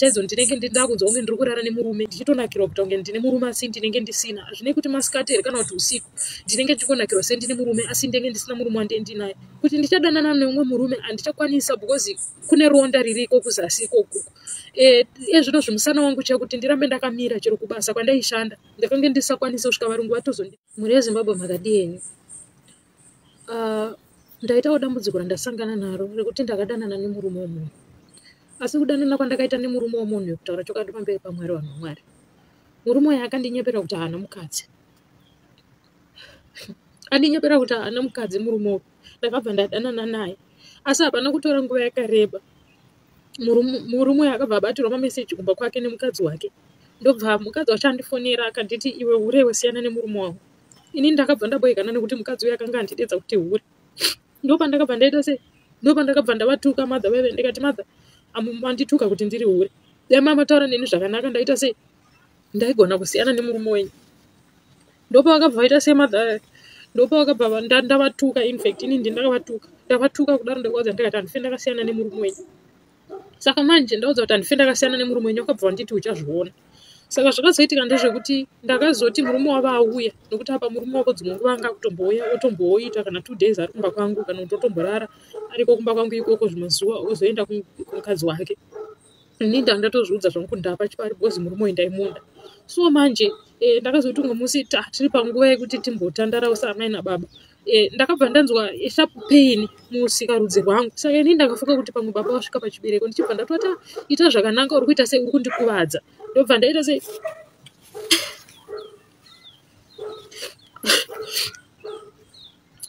chaidzo ndinenge ndakunzwa kunge ndiri kurara nemurume ndichitonakirwa kuita kunge ndine murume asi ndinenge ndisina. Hazvinei kuti masikati here kana kuti usiku. Ndinenge ndichikonakirwa sendine murume asi ndinenge ndisina murume wandee ndinaye kuti ndichadanana neumwe murume handichakwanisa because kune ronda ririko kuzasi ikokuko ezvino zvimusana wangu chekuti ndirambe ndakamira chero kubasa kwandaishanda ndakange ndisakwanisa kusvika varungu vatozondi mhuri yezimbabwe makadieni uh, ndaitawo dambudziko randasangana naro rekuti ndakadanana nemurume womunhu asi kudanana kwandakaita nemurume womunhu kutaura chokwadi pamberi pamwari vanhu vamwari murume uyu akandinyepera kuti haana mukadzi. Andinyepera kuti haana mukadzi murume uyu. Ndakabva ndadanana naye. Asi hapana kutora nguva yakareba. Murume uyu akabva abatirwa mameseji kumba kwake nemukadzi wake. Ndobva mukadzi wacho andifonera akanditi iwe urewe siyana nemurume wangu. Ini ndakabva ndaboekana nekuti mukadzi uyu akanga andidedza kuti hure ndopandakabva ndaita se ndopandakabva ndavatuka madha veve ndikati madha andituka kuti ndiri hure emamataura neni zvakanaka ndaita sei? Ndaigona kusiyana nemurume wenyu. Ndopa vakabva vaita semadha ndopa vakabva ndavatuka infact ini ndi ndakavatuka. Ndavatuka kudaro ndikuadza ndikati handife ndakasiyana nemurume wenyu. Saka manje ndaudza kuti handife ndakasiyana nemurume wenyu wakabva wanditi uchazviona saka zvakazoitika ndezvekuti ndakazoti murume wava auya nokuti apa murume wako dzimwe nguva anga kutombouya otomboita kana two days ari kumba kwangu kana kuti otomborara ariko kumba kwangu ikoko zvimwe zuva ozoenda kumukadzi wake. Ini ndandatozviudza zvangu kuti ndapa chipari because murume uyu ndaimunda. So manje e, ndakazoti umwe musi tiri panguva yekuti timbotandarawo saamai nababa e, ndakabva ndanzwa sharp pain musikarudzi rwangu. Saka ini ndakafunga kuti pamwe baba wasvika pachibereko ndichibva ndatota ita zvakanaka uri kuita sei uri kundikuvadza ndobva ndaita sei.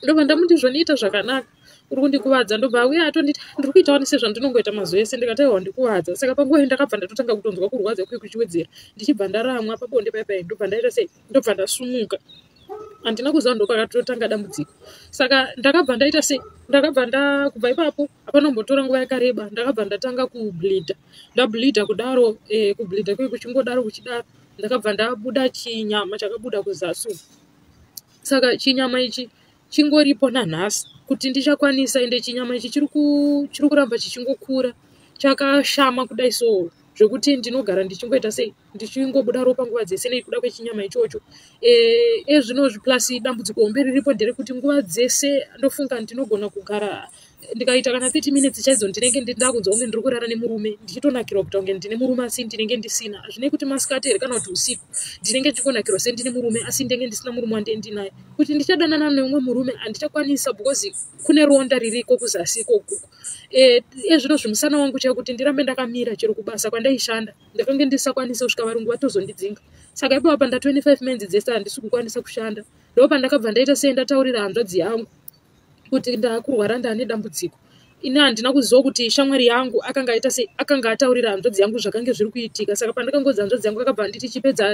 Ndobva ndamuti zvoniita zvakanaka uri kundikuvadza. Ndobva uye atonditi ndiri kuitawo nesezvandinongoita mazuva ese? Ndikataiwa ndikuvadza saka panguva iyi ndakabva ndatotanga kutonzwa kurwadza kwe kuchiwedzera ndichibva ndaramwa pabonde paipai ndobva ndaita sei? Ndobva ndasumuka handina kuziva ndokakatotanga dambudziko. Saka ndakabva ndaita sei ndakabva ndakubva ipapo hapanombotora nguva yakareba ndakabva ndatanga kubleedha ndableedha kudaro e, kubleedha kwe kuchingodaro kuchidaro. Ndakabva ndabuda chinyama chakabuda kuzasi saka chinyama ichi chingoripo nanhasi kuti ndichakwanisa ende chinyama ichi chiri kuramba chichingokura. Chakashama kudai so zvokuti ndinogara ndichingoita sei ndichingobuda ropa nguva dzese nekuda kwechinyama ichocho. Ezvinozvi plus dambudziko hombe riripo nderekuti nguva dzese ndofunga ndinogona kugara ndikaita kana 30 minutes chaidzo ndinenge ndakunzwa kunge ndiri kurara nemurume ndichitonakirwa kuita kunge ndine murume asi ndinenge ndisina. Hazvinei kuti masikati here kana kuti usiku. Ndinenge ndichikonakirwa sendine murume asi ndinenge ndisina murume wandee ndinaye. Kuti ndichadanana neumwe murume handichakwanisa because kune ronda ririko kuzasi ikokuko e, ezvino zvimusana wangu chekuti ndirambe ndakamira chero kubasa kwandaishanda. Ndakange ndisakwanisa kusvika varungu vatozondidzinga saka ipapa nda 25 menzi dzese handisi kukwanisa kushanda. Ndo pandakabva ndaita sei ndataurira hanzvadzi yangu kuti ndakurwara ndaane dambudziko. Ini handina kuziva kuti shamwari yangu akanga aita sei akanga ataurira hanzvadzi yangu zvakange zviri kuitika. Saka pandakangodzi hanzvadzi yangu akabva nditi chipedza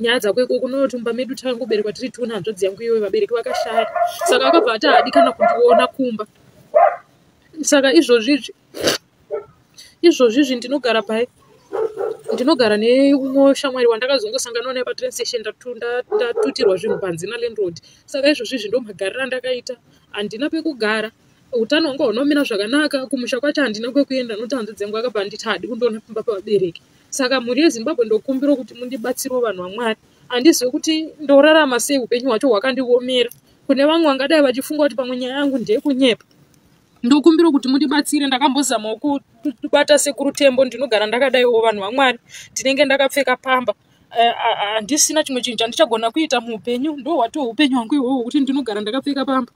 nyaya dzako ikoko unoti mumba medu takangoberekwa tiri tuna hanzvadzi yangu iyoyo vabereki vakashaya. Saka akabva ati haadi kana kundiona kumba. Saka izvozvizvi izvozvizvi ndinogara pai ndinogara neumwe shamwari wandakazongosanganawo naye patrain station ndatutirwa zvinhu panzina landroad saka izvozvizvi ndo magariro andakaita handina pekugara. Utano hwanga hunomira zvakanaka. Kumusha kwacho handina kwekuenda nokuti hanzi dzengu akabva nditi hadi kundoona pamba pavabereki saka mhuri yezimbabwe ndokumbiro kuti mundibatsiriwo vanhu vamwari. Handizivi kuti ndorarama sei upenyu hwacho hwakandiomera. Kune vamwe vangadai vachifunga kuti pamwe nyaya yangu ndeyekunyepa. Ndokumbira kuti mundibatsire ndakambozamawo kubata sekuru tembo ndinogara ndakadaiwo vanhu vamwari. Ndinenge ndakapfeka pamba. Eh, handisina chimwe chinhu chandichagona kuita muupenyu. Ndo hwatiwo upenyu hwangu ihwohwo kuti ndinogara ndakapfeka pamba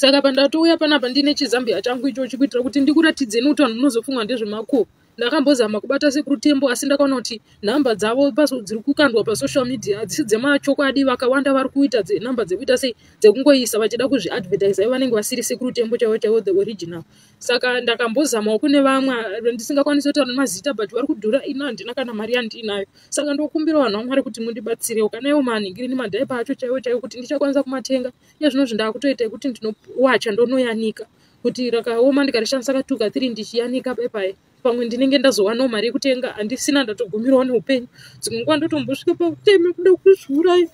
saka pandatouya panapa ndine chizambia changu ichochi kuitira kuti ndikuratidzeni utano munozofungwa ndezvemakuhwa ndakambozama kubata sekuru tembo asi ndakaona kuti nhamba dzavo dziri kukandwa pasocial media hadzisi dzemachokwadi vakawanda vari kuita namba dzekuita sei dzekungoisa vachida kuzviadvertisa ivo vanenge vasiri sekuru tembo chaivo chaivo the original. Saka ndakambozamawo kune vamwe ndisingakwanisi kutaura nemazita but vari kudhura ina handina kana mari yandinayo. Saka ndokumbira vanhu vamwari kuti mundibatsirewo kana iwo manhingiri nemadhaipa acho chaivo chaivo kuti ndichakwanisa kumatenga. Iyezvinozvi ndaakutoita kuti ndinowacha ndonoyanika kuti rakaoma ndikarishandisa katuka tiri ndichiyanika paipai pamwe ndinenge ndazowanawo mari yekutenga handisina ndatogumirawo neupenyu. Dzimwe nguva ndotombosvika pakuteme kuda kuzviurai